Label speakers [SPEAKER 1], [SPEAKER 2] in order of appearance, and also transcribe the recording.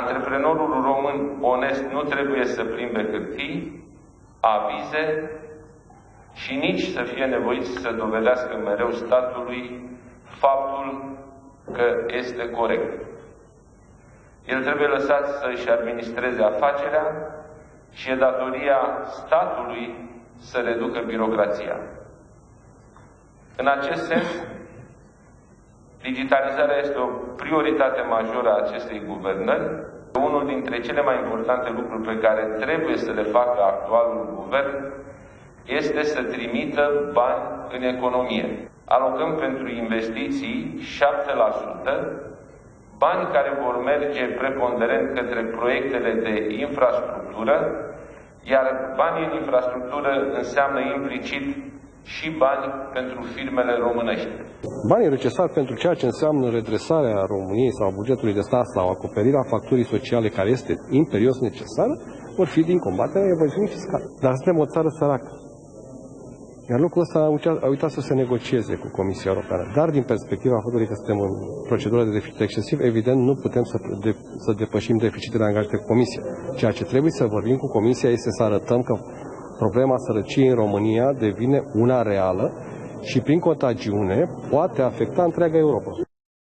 [SPEAKER 1] Antreprenorul român onest nu trebuie să plimbe hârtii, avize și nici să fie nevoit să dovedească mereu statului faptul că este corect. El trebuie lăsat să își administreze afacerea și e datoria statului să reducă birocrația. În acest sens, digitalizarea este o prioritate majoră a acestei guvernări. Unul dintre cele mai importante lucruri pe care trebuie să le facă actualul guvern este să trimită bani în economie. Alocăm pentru investiții 7%, bani care vor merge preponderent către proiectele de infrastructură, iar banii în infrastructură înseamnă implicit și bani pentru firmele românești.
[SPEAKER 2] Banii necesari pentru ceea ce înseamnă redresarea României sau bugetului de stat sau acoperirea facturii sociale care este imperios necesară, vor fi din combaterea evaziunii fiscale. Dar suntem o țară săracă. Iar lucrul ăsta a uitat să se negocieze cu Comisia Europeană. Dar din perspectiva faptului că suntem în procedură de deficit excesiv, evident nu putem să, de, să depășim deficitele angajate cu Comisia. Ceea ce trebuie să vorbim cu Comisia este să arătăm că problema sărăciei în România devine una reală și prin contagiune poate afecta întreaga Europa.